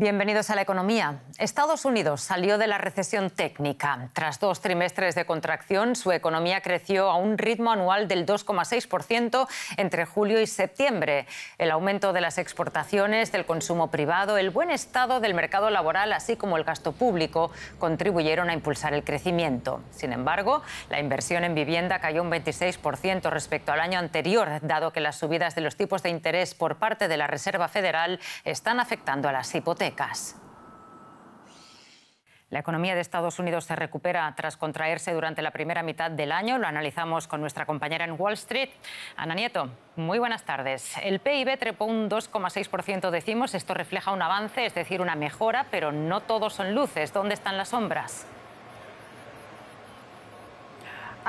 Bienvenidos a la economía. Estados Unidos salió de la recesión técnica. Tras dos trimestres de contracción, su economía creció a un ritmo anual del 2,6% entre julio y septiembre. El aumento de las exportaciones, del consumo privado, el buen estado del mercado laboral, así como el gasto público, contribuyeron a impulsar el crecimiento. Sin embargo, la inversión en vivienda cayó un 26% respecto al año anterior, dado que las subidas de los tipos de interés por parte de la Reserva Federal están afectando a las hipotecas. La economía de Estados Unidos se recupera tras contraerse durante la primera mitad del año. Lo analizamos con nuestra compañera en Wall Street, Ana Nieto. Muy buenas tardes. El PIB trepó un 2,6%, decimos. Esto refleja un avance, es decir, una mejora, pero no todos son luces. ¿Dónde están las sombras?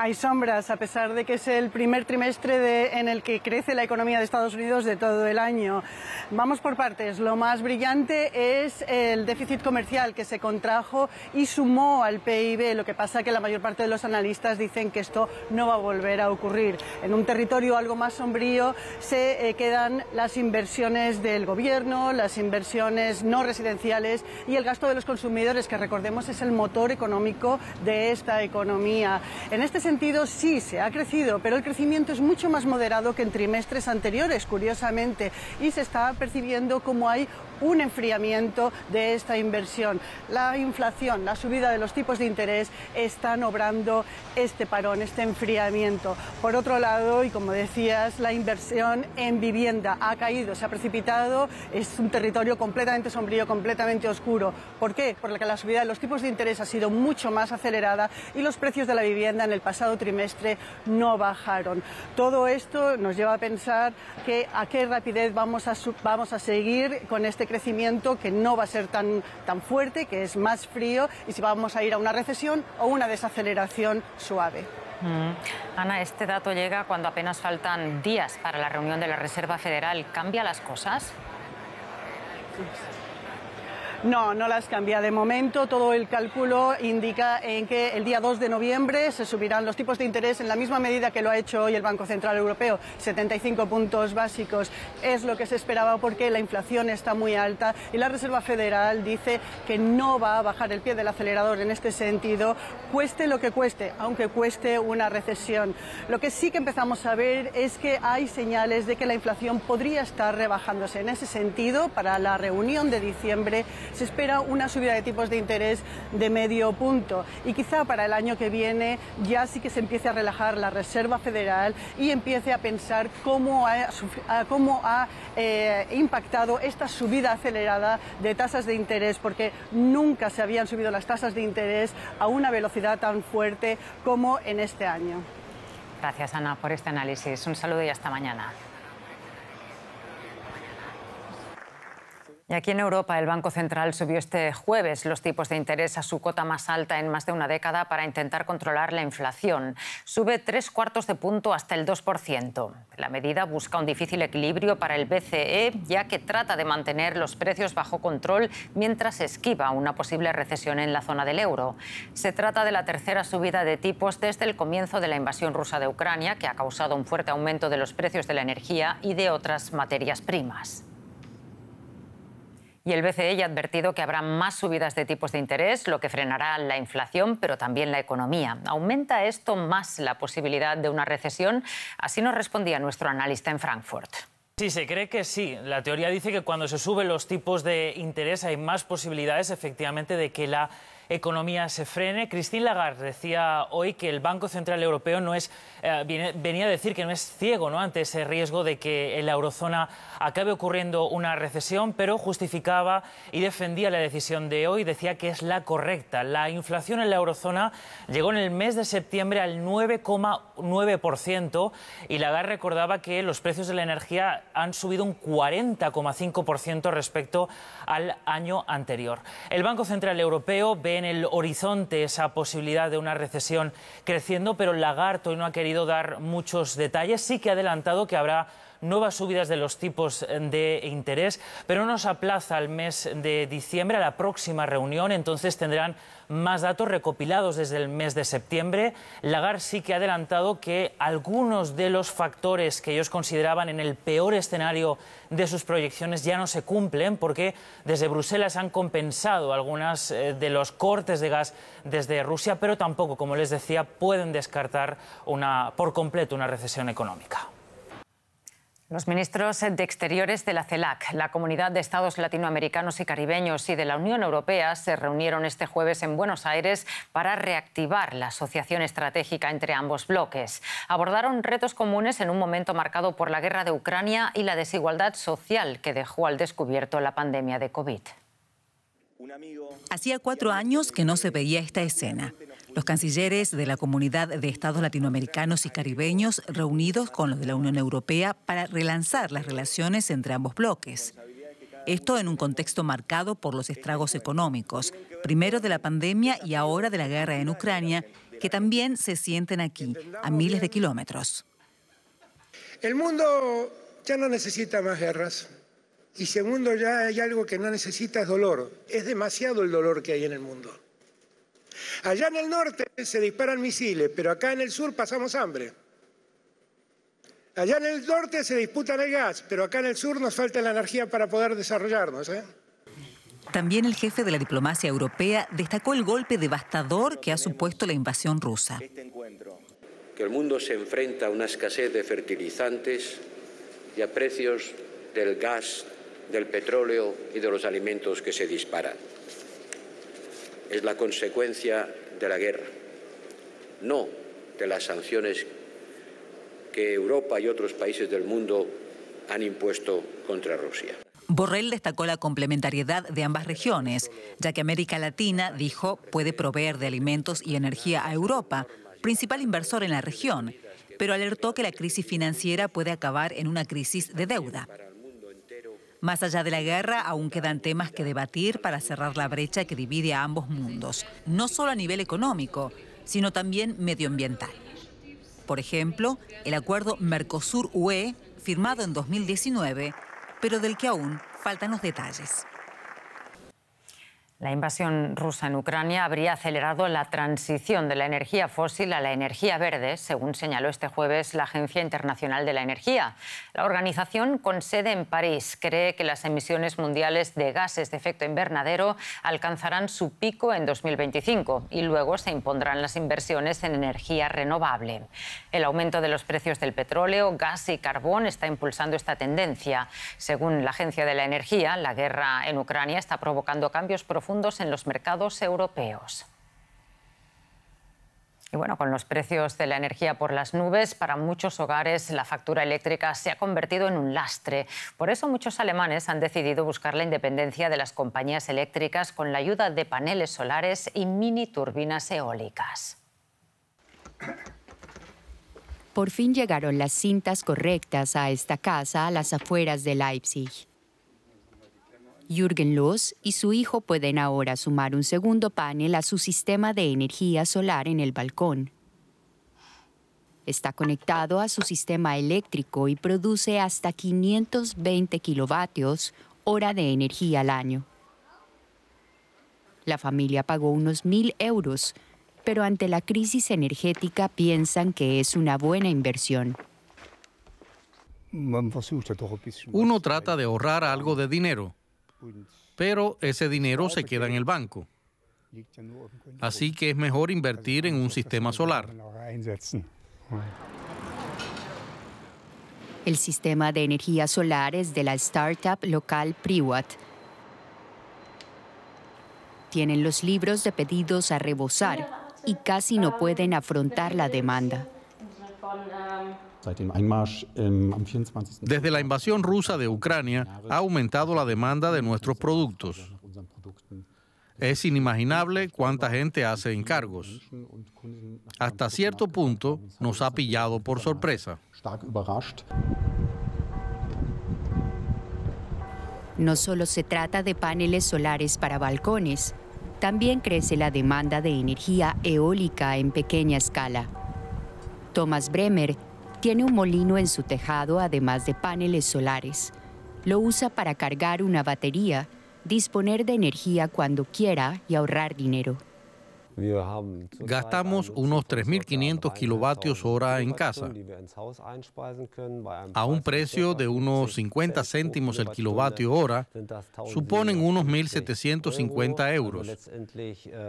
Hay sombras, a pesar de que es el primer trimestre en el que crece la economía de Estados Unidos de todo el año. Vamos por partes. Lo más brillante es el déficit comercial que se contrajo y sumó al PIB. Lo que pasa que la mayor parte de los analistas dicen que esto no va a volver a ocurrir. En un territorio algo más sombrío se eh, quedan las inversiones del gobierno, las inversiones no residenciales y el gasto de los consumidores, que recordemos es el motor económico de esta economía. En este sentido sí se ha crecido, pero el crecimiento es mucho más moderado que en trimestres anteriores, curiosamente, y se está percibiendo como hay un enfriamiento de esta inversión. La inflación, la subida de los tipos de interés están obrando este parón, este enfriamiento. Por otro lado, y como decías, la inversión en vivienda ha caído, se ha precipitado, es un territorio completamente sombrío, completamente oscuro. ¿Por qué? Porque la subida de los tipos de interés ha sido mucho más acelerada y los precios de la vivienda en el pasado trimestre no bajaron. Todo esto nos lleva a pensar que a qué rapidez vamos a, vamos a seguir con este crecimiento que no va a ser tan, tan fuerte, que es más frío y si vamos a ir a una recesión o una desaceleración suave. Mm. Ana, este dato llega cuando apenas faltan días para la reunión de la Reserva Federal. ¿Cambia las cosas? No, no las cambia. De momento, todo el cálculo indica en que el día 2 de noviembre se subirán los tipos de interés en la misma medida que lo ha hecho hoy el Banco Central Europeo, 75 puntos básicos. Es lo que se esperaba porque la inflación está muy alta y la Reserva Federal dice que no va a bajar el pie del acelerador en este sentido, cueste lo que cueste, aunque cueste una recesión. Lo que sí que empezamos a ver es que hay señales de que la inflación podría estar rebajándose. En ese sentido, para la reunión de diciembre, se espera una subida de tipos de interés de medio punto y quizá para el año que viene ya sí que se empiece a relajar la Reserva Federal y empiece a pensar cómo ha, eh, impactado esta subida acelerada de tasas de interés, porque nunca se habían subido las tasas de interés a una velocidad tan fuerte como en este año. Gracias, Ana, por este análisis. Un saludo y hasta mañana. Y aquí en Europa el Banco Central subió este jueves los tipos de interés a su cota más alta en más de una década para intentar controlar la inflación. Sube tres cuartos de punto hasta el 2%. La medida busca un difícil equilibrio para el BCE, ya que trata de mantener los precios bajo control mientras esquiva una posible recesión en la zona del euro. Se trata de la tercera subida de tipos desde el comienzo de la invasión rusa de Ucrania, que ha causado un fuerte aumento de los precios de la energía y de otras materias primas. Y el BCE ya ha advertido que habrá más subidas de tipos de interés, lo que frenará la inflación, pero también la economía. ¿Aumenta esto más la posibilidad de una recesión? Así nos respondía nuestro analista en Frankfurt. Sí, se cree que sí. La teoría dice que cuando se suben los tipos de interés hay más posibilidades efectivamente de que la economía se frene. Christine Lagarde decía hoy que el Banco Central Europeo no es, eh, venía a decir que no es ciego ¿no? ante ese riesgo de que en la eurozona acabe ocurriendo una recesión, pero justificaba y defendía la decisión de hoy. Decía que es la correcta. La inflación en la eurozona llegó en el mes de septiembre al 9,9% y Lagarde recordaba que los precios de la energía han subido un 40,5% respecto al año anterior. El Banco Central Europeo ve en el horizonte esa posibilidad de una recesión creciendo, pero Lagarde hoy no ha querido dar muchos detalles. Sí que ha adelantado que habrá nuevas subidas de los tipos de interés, pero nos aplaza al mes de diciembre, a la próxima reunión, entonces tendrán más datos recopilados desde el mes de septiembre. Lagarde sí que ha adelantado que algunos de los factores que ellos consideraban en el peor escenario de sus proyecciones ya no se cumplen porque desde Bruselas han compensado algunas eh, de los cortes de gas desde Rusia, pero tampoco, como les decía, pueden descartar por completo una recesión económica. Los ministros de Exteriores de la CELAC, la Comunidad de Estados Latinoamericanos y Caribeños y de la Unión Europea se reunieron este jueves en Buenos Aires para reactivar la asociación estratégica entre ambos bloques. Abordaron retos comunes en un momento marcado por la guerra de Ucrania y la desigualdad social que dejó al descubierto la pandemia de COVID. Hacía cuatro años que no se veía esta escena. Los cancilleres de la comunidad de estados latinoamericanos y caribeños reunidos con los de la Unión Europea para relanzar las relaciones entre ambos bloques. Esto en un contexto marcado por los estragos económicos, primero de la pandemia y ahora de la guerra en Ucrania, que también se sienten aquí, a miles de kilómetros. El mundo ya no necesita más guerras. Y segundo, ya hay algo que no necesita es dolor. Es demasiado el dolor que hay en el mundo. Allá en el norte se disparan misiles, pero acá en el sur pasamos hambre. Allá en el norte se disputan el gas, pero acá en el sur nos falta la energía para poder desarrollarnos. ¿eh? También el jefe de la diplomacia europea destacó el golpe devastador que ha supuesto la invasión rusa. Que el mundo se enfrenta a una escasez de fertilizantes y a precios del gas, del petróleo y de los alimentos que se disparan es la consecuencia de la guerra, no de las sanciones que Europa y otros países del mundo han impuesto contra Rusia. Borrell destacó la complementariedad de ambas regiones, ya que América Latina, dijo, puede proveer de alimentos y energía a Europa, principal inversor en la región, pero alertó que la crisis financiera puede acabar en una crisis de deuda. Más allá de la guerra, aún quedan temas que debatir para cerrar la brecha que divide a ambos mundos, no solo a nivel económico, sino también medioambiental. Por ejemplo, el acuerdo Mercosur-UE, firmado en 2019, pero del que aún faltan los detalles. La invasión rusa en Ucrania habría acelerado la transición de la energía fósil a la energía verde, según señaló este jueves la Agencia Internacional de la Energía. La organización, con sede en París, cree que las emisiones mundiales de gases de efecto invernadero alcanzarán su pico en 2025 y luego se impondrán las inversiones en energía renovable. El aumento de los precios del petróleo, gas y carbón está impulsando esta tendencia. Según la Agencia de la Energía, la guerra en Ucrania está provocando cambios profundos en los mercados europeos. Y bueno, con los precios de la energía por las nubes, para muchos hogares la factura eléctrica se ha convertido en un lastre. Por eso muchos alemanes han decidido buscar la independencia de las compañías eléctricas con la ayuda de paneles solares y mini turbinas eólicas. Por fin llegaron las cintas correctas a esta casa a las afueras de Leipzig. Jürgen Loos y su hijo pueden ahora sumar un segundo panel a su sistema de energía solar en el balcón. Está conectado a su sistema eléctrico y produce hasta 520 kilovatios hora de energía al año. La familia pagó unos mil euros, pero ante la crisis energética piensan que es una buena inversión. Uno trata de ahorrar algo de dinero, pero ese dinero se queda en el banco. Así que es mejor invertir en un sistema solar. El sistema de energía solar es de la startup local Priwat. Tienen los libros de pedidos a rebosar y casi no pueden afrontar la demanda. Desde la invasión rusa de Ucrania ha aumentado la demanda de nuestros productos. Es inimaginable cuánta gente hace encargos. Hasta cierto punto nos ha pillado por sorpresa. No solo se trata de paneles solares para balcones, también crece la demanda de energía eólica en pequeña escala. Thomas Bremer Tiene un molino en su tejado además de paneles solares. Lo usa para cargar una batería, disponer de energía cuando quiera y ahorrar dinero. Gastamos unos 3.500 kilovatios hora en casa, a un precio de unos 50 céntimos el kilovatio hora, suponen unos 1.750 euros.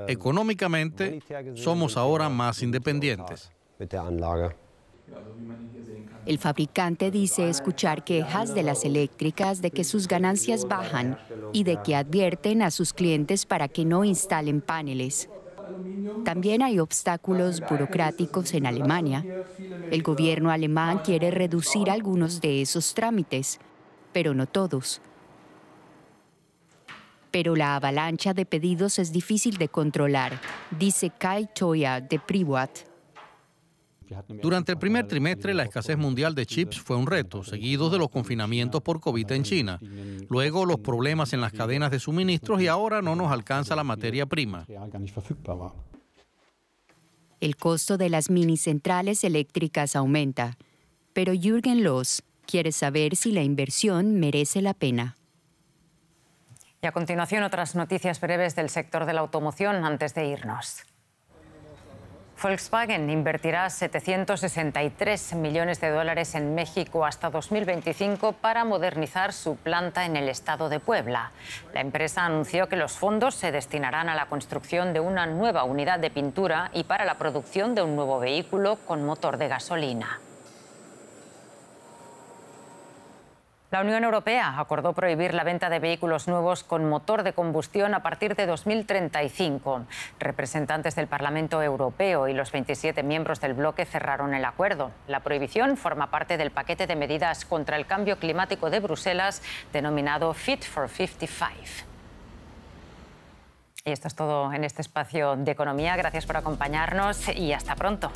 Económicamente, somos ahora más independientes. El fabricante dice escuchar quejas de las eléctricas de que sus ganancias bajan y de que advierten a sus clientes para que no instalen paneles. También hay obstáculos burocráticos en Alemania. El gobierno alemán quiere reducir algunos de esos trámites, pero no todos. Pero la avalancha de pedidos es difícil de controlar, dice Kai Toya de Privat. Durante el primer trimestre, la escasez mundial de chips fue un reto, seguido de los confinamientos por COVID en China. Luego, los problemas en las cadenas de suministros y ahora no nos alcanza la materia prima. El costo de las mini centrales eléctricas aumenta, pero Jürgen Loss quiere saber si la inversión merece la pena. Y a continuación, otras noticias breves del sector de la automoción antes de irnos. Volkswagen invertirá 763 millones de dólares en México hasta 2025 para modernizar su planta en el estado de Puebla. La empresa anunció que los fondos se destinarán a la construcción de una nueva unidad de pintura y para la producción de un nuevo vehículo con motor de gasolina. La Unión Europea acordó prohibir la venta de vehículos nuevos con motor de combustión a partir de 2035. Representantes del Parlamento Europeo y los 27 miembros del bloque cerraron el acuerdo. La prohibición forma parte del paquete de medidas contra el cambio climático de Bruselas denominado Fit for 55. Y esto es todo en este espacio de economía. Gracias por acompañarnos y hasta pronto.